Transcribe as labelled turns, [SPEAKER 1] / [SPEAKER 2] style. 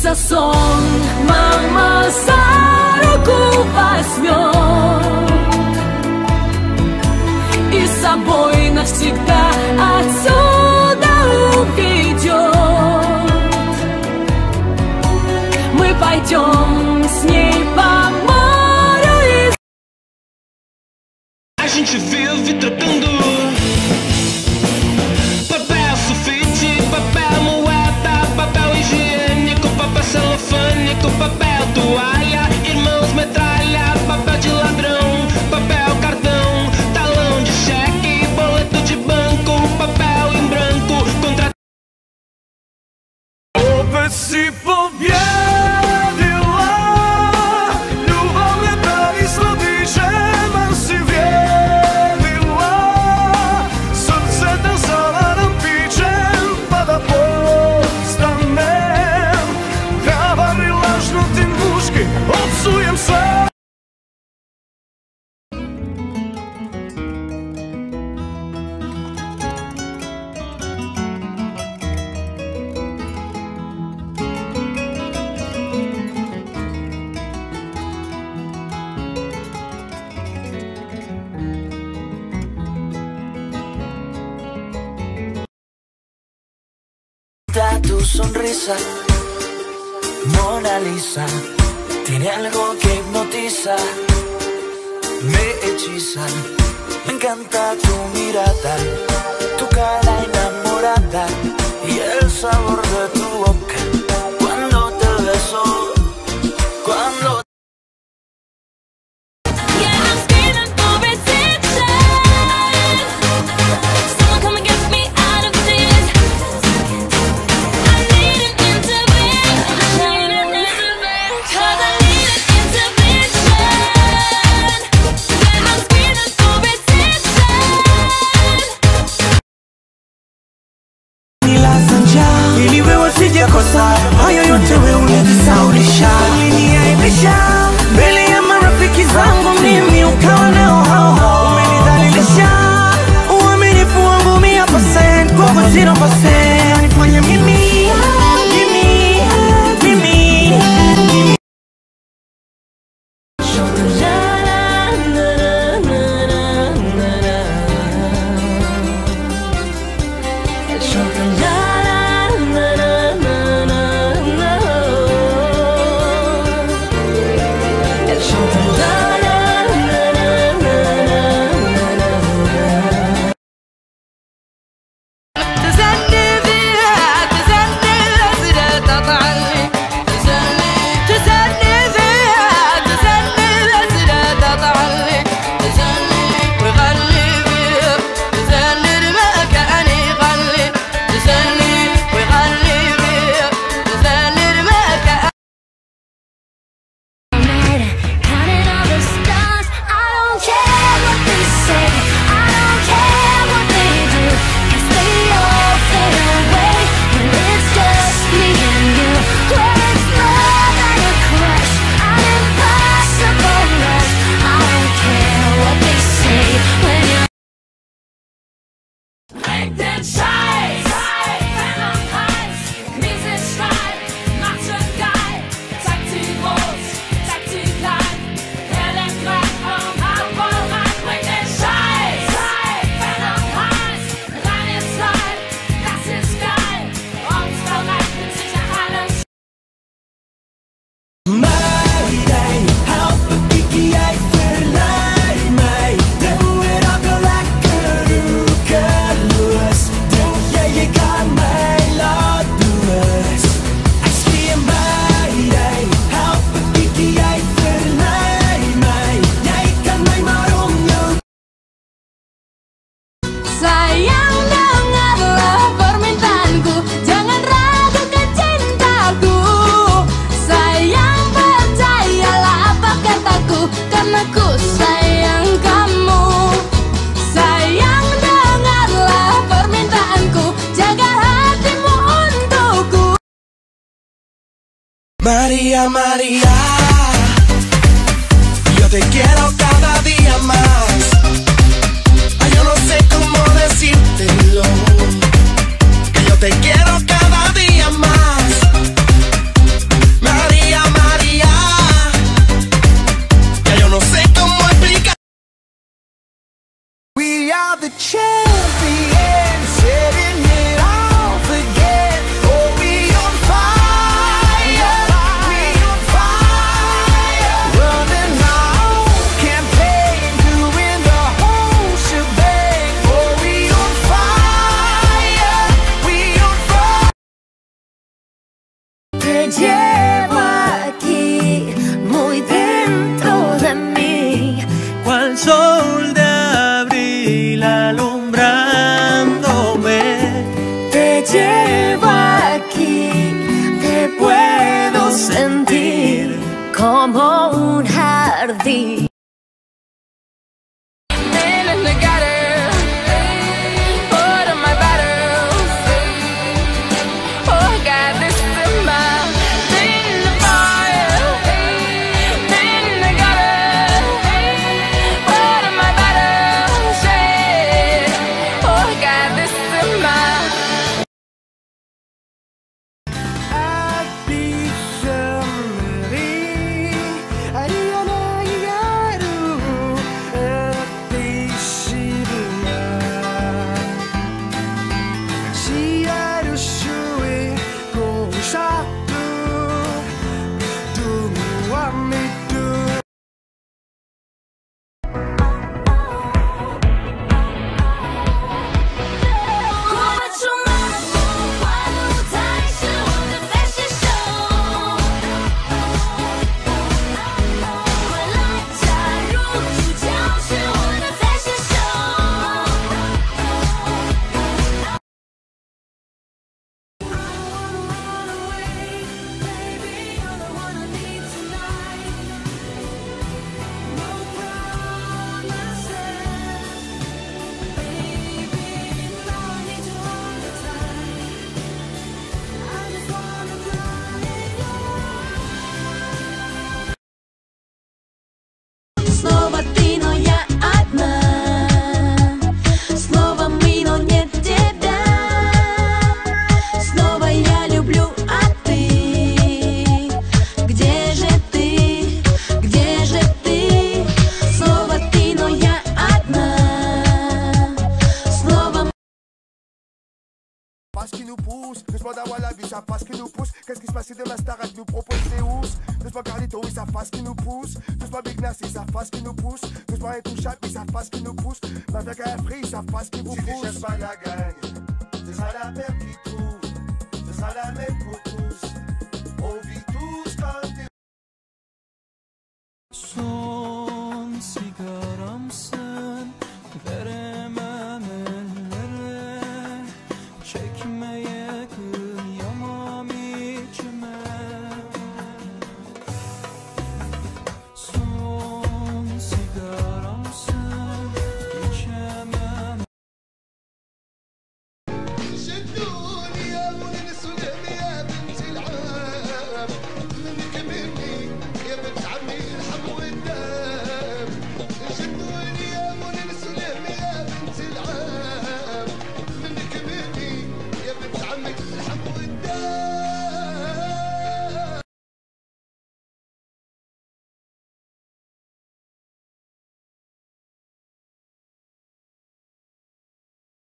[SPEAKER 1] снится сон, мама за руку возьмет и с собой навсегда.
[SPEAKER 2] Sypał
[SPEAKER 3] wiatr sonrisa, Mona Lisa, tiene algo que hipnotiza, me hechiza, me encanta tu mirada, tu cara enamorada y el sabor de tu boca.
[SPEAKER 4] vya kosa hayo yote we ulijisaulisha uliniaibisha mbele ya marafiki zangu mimi ukawa na haohao. Umenidhalilisha Uwaminifu wangu mia percent kwako zero percent. María, María, yo te quiero cada día más. Ay, yo no sé cómo decírtelo, que yo te quiero.
[SPEAKER 2] pousse. Ce pas d'avoir la vie, ça passe qui nous pousse. Qu'est-ce qui se passe si de la star nous propose ses housses? N'est-ce pas Carlito, ils savent pas qui nous pousse. N'est-ce Big Nas, ils savent pas ce qui nous pousse. N'est-ce pas Intouchable, ils savent pas qui nous pousse. Ma vie à free, ils savent qui vous pousse. Si tu pas la gagne, ce sera la perte qui trouve Ce sera la même pour